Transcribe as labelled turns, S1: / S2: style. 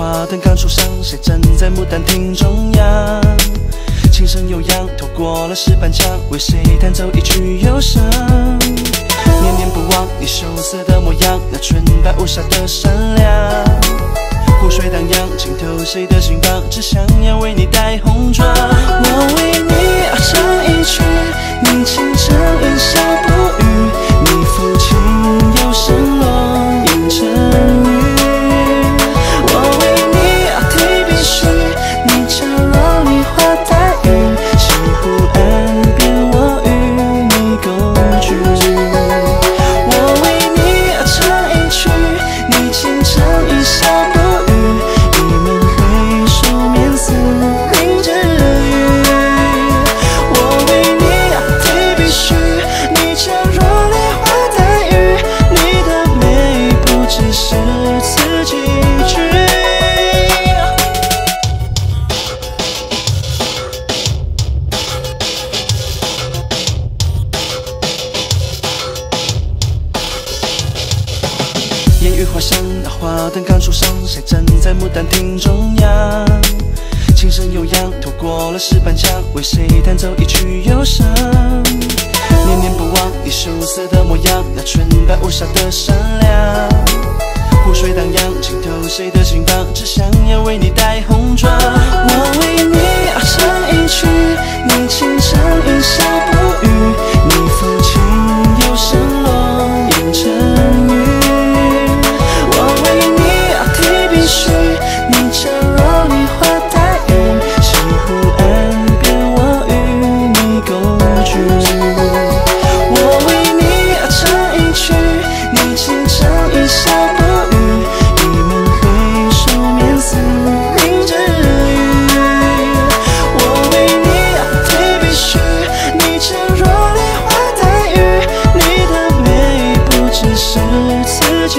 S1: 花灯刚初上，谁站在牡丹亭中央？琴声悠扬，透过了石板墙，为谁弹奏一曲忧伤？念念不忘你羞涩的模样，那纯白无瑕的善良。湖水荡漾，浸透谁的心房？只想要为你戴红妆。雨花香，那花灯刚初上，谁站在牡丹亭中央？琴声悠扬，透过了石板墙，为谁弹奏一曲忧伤？念念不忘你羞涩的模样，那纯白无瑕的善良。湖水荡漾，浸透谁的心房？只想要为你戴红妆。我为你而唱一曲，你轻轻唱一笑不语，一门回首，面似明之雨。我为你而提笔序，你敲落梨花带雨，你的美不只是词几